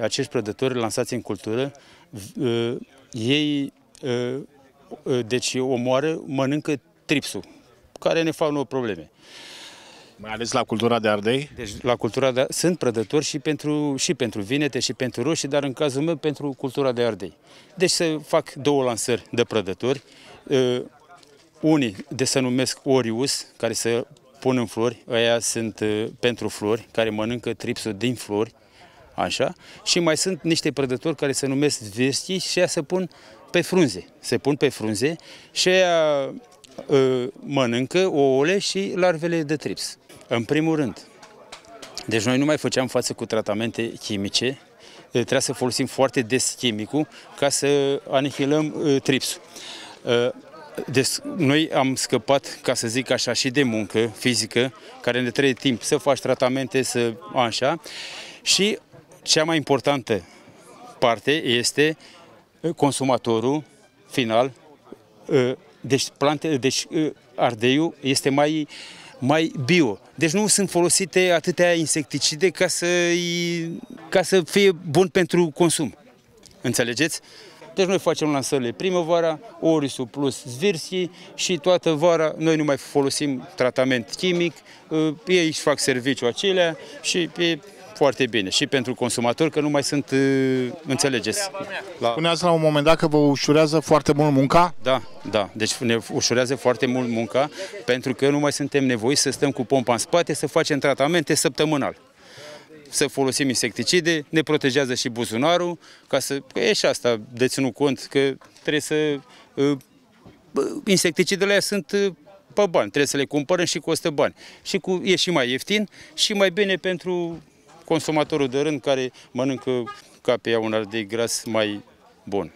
Acești prădători lansați în cultură, uh, ei uh, uh, deci omoară, mănâncă tripsul, care ne fac nouă probleme. Mai ales la cultura de ardei? Deci la cultura de, sunt prădători și pentru, și pentru vinete și pentru roșii, dar în cazul meu pentru cultura de ardei. Deci să fac două lansări de prădători, uh, unii de să numesc Orius, care să pun în flori, ăia sunt uh, pentru flori, care mănâncă tripsul din flori, așa, și mai sunt niște prădători care se numesc vestii și ea se pun pe frunze. Se pun pe frunze și ea uh, mănâncă ouăle și larvele de trips. În primul rând, deci noi nu mai făceam față cu tratamente chimice, trebuia să folosim foarte des chimicul ca să anihilăm uh, tripsul. Uh, deci noi am scăpat, ca să zic așa, și de muncă fizică, care ne trebuie timp să faci tratamente, să așa. Și cea mai importantă parte este consumatorul final. Deci, plante, deci ardeiul este mai, mai bio. Deci nu sunt folosite atâtea insecticide ca să, ca să fie bun pentru consum. Înțelegeți? Deci noi facem lansările primăvara, Orisul plus Zvirsi și toată vara noi nu mai folosim tratament chimic, ă, ei își fac serviciu acelea și e foarte bine. Și pentru consumatori că nu mai sunt, ă, înțelegeți. La... Spuneați la un moment dat că vă ușurează foarte mult munca? Da, da. Deci ne ușurează foarte mult munca pentru că nu mai suntem nevoiți să stăm cu pompa în spate, să facem tratamente săptămânal să folosim insecticide, ne protejează și buzunarul, ca să, că e și asta de ținut cont, că trebuie să, uh, insecticidele aia sunt uh, pe bani, trebuie să le cumpărăm și costă bani. Și cu, e și mai ieftin și mai bine pentru consumatorul de rând care mănâncă ca pe ea un ardei gras mai bun.